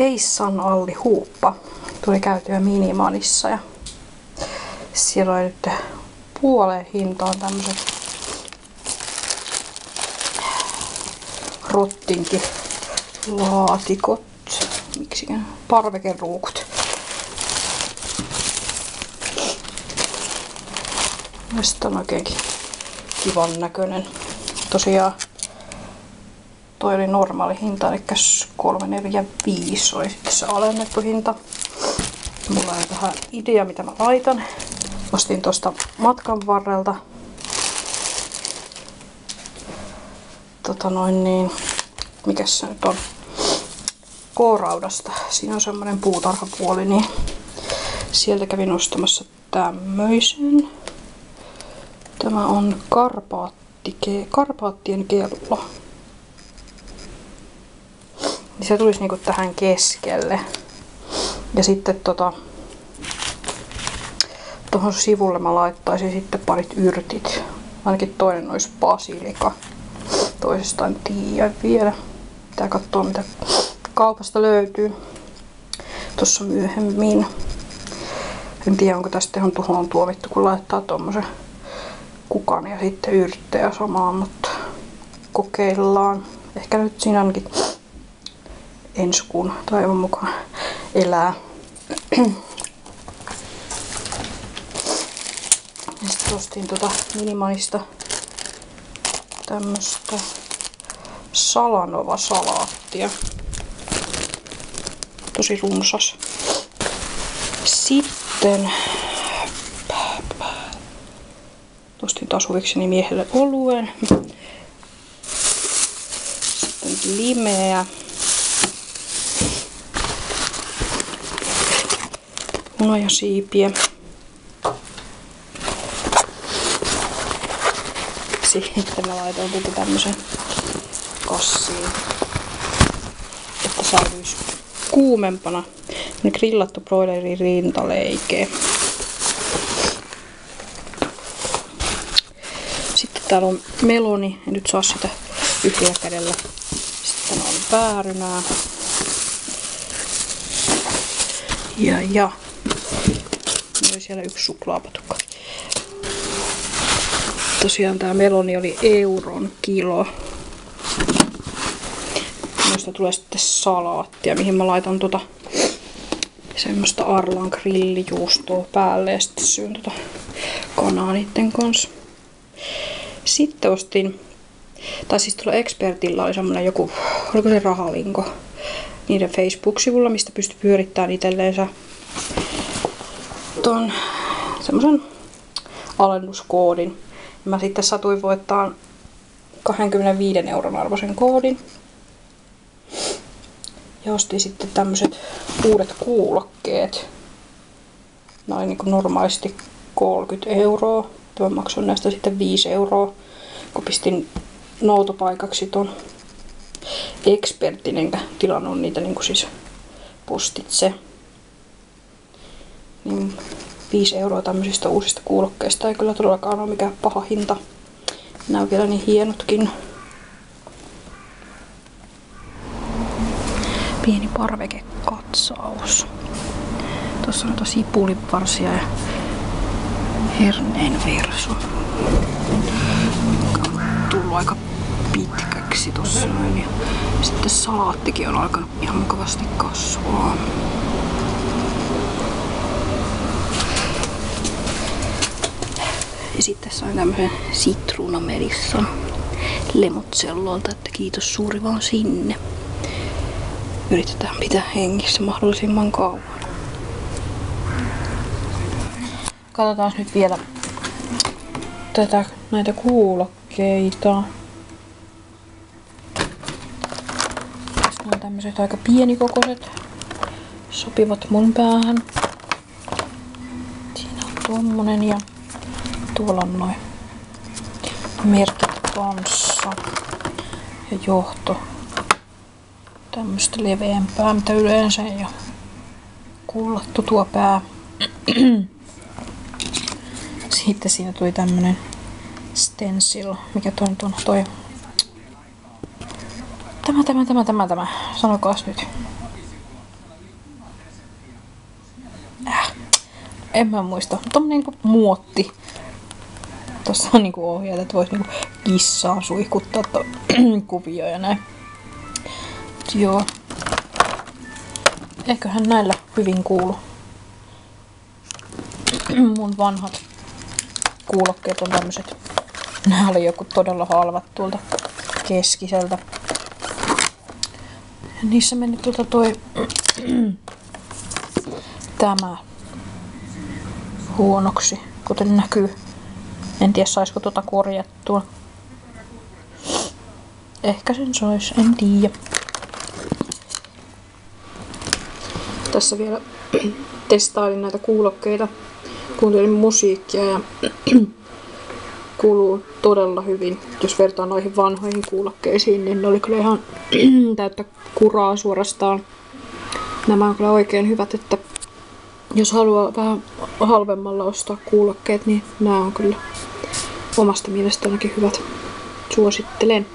Heissan Alli Huuppa. Tuli käytyä Minimanissa ja siellä oli nyt puoleen hintaan tämmöset rottinki laatikot. Miksi parvekeruukut. Mielestäni on oikeinkin kivan näköinen. Tosiaan toi oli normaali hinta, eli 345 oli se alennettu hinta. Mulla on tähän idea, mitä mä laitan. Ostin tosta matkan varrelta. Tota noin niin, mikä se nyt on? K-raudasta. Siinä on semmonen puutarhapuoli, niin sieltä kävin ostamassa tämmöisen. Tämä on Karpaatti, Karpaattien kello. Niin se tulisi niinku tähän keskelle. Ja sitten tota, tuohon sivulle mä laittaisin sitten parit yrtit. Ainakin toinen olisi basilika. Toisesta en tiedä vielä. Pitää katsoa mitä kaupasta löytyy. Tuossa myöhemmin. En tiedä onko tästä ihan tuhoon tuomittu kun laittaa tommosen kukan ja sitten yrttejä samaan, mutta kokeillaan. Ehkä nyt siinä ainakin ensi kuun toivon mukaan elää. Sitten ostin tuota Minimanista tämmöstä Salanova-salaattia. Tosi runsas. Sitten ostin taas huvikseni miehelle oluen. Sitten limeä. Hunajasiipiä. Sitten mä laitoin tätä tämmösen kassiin, että säilyisi kuumempana. Ne grillattu broilerin rintaleike. Sitten täällä on meloni, en nyt saa sitä yhdellä kädellä. Sitten on päärynää. Ja, ja. Oli siellä yksi suklaapatukka. Tosiaan tää meloni oli euron kilo. Noista tulee sitten salaattia, mihin mä laitan tota semmoista Arlan grillijuustoa päälle ja sitten syön tota kanaa niitten kanssa. Sitten ostin, tai siis tuolla Expertilla oli semmonen joku, oliko se rahalinko, niiden Facebook-sivulla, mistä pystyy pyörittämään itselleensä ton semmoisen alennuskoodin. Mä sitten satuin voittaa 25 euron arvoisen koodin. Ja ostin sitten tämmöiset uudet kuulokkeet. Noin niin kuin normaalisti 30 euroa. Tämä maksoin näistä sitten 5 euroa, kun pistin noutopaikaksi ton ekspertin, enkä tilannut niitä niin kuin siis postitse. Niin 5 euroa tämmöisistä uusista kuulokkeista ei kyllä todellakaan ole mikään paha hinta. Nämä on vielä niin hienotkin. Pieni parvekekatsaus. Tuossa on tosi sipuliparsia ja herneen versu. Tullut aika pitkäksi tossa noin. Ja sitten salaattikin on alkanut ihan mukavasti kasvaa. Ja sitten sain tämmösen sitruunamelisson lemotsellolta, että kiitos suuri vaan sinne. Yritetään pitää hengissä mahdollisimman kauan. Katsotaan nyt vielä tätä, näitä kuulokkeita. Tässä on tämmöiset aika pienikokoiset. Sopivat mun päähän. Siinä on tommonen ja Tuolla on noin merkit kanssa ja johto. Tämmöistä leveämpää, mitä yleensä ei ole kullattu tuo pää. Sitten siinä tuli tämmönen stencil, mikä toi on, toi Tämä, tämä, tämä, tämä, tämä. Sanokaas nyt. Äh. En mä muista. Tommonen niinku muotti tässä on niinku ohjeet, että voisi niinku kissaa suihkuttaa to kuvio ja näin. Mut joo. Eiköhän näillä hyvin kuulu. Mun vanhat kuulokkeet on tämmöset. Nämä oli joku todella halvat tuolta keskiseltä. Ja niissä meni tuota toi tämä huonoksi, kuten näkyy. En tiedä saisiko tuota korjattua. Ehkä sen sais, en tiedä. Tässä vielä testailin näitä kuulokkeita. Kuuntelin musiikkia ja kuuluu todella hyvin. Jos vertaa noihin vanhoihin kuulokkeisiin, niin ne oli kyllä ihan täyttä kuraa suorastaan. Nämä on kyllä oikein hyvät, että jos haluaa vähän halvemmalla ostaa kuulokkeet, niin nämä on kyllä omasta mielestä ainakin hyvät. Suosittelen.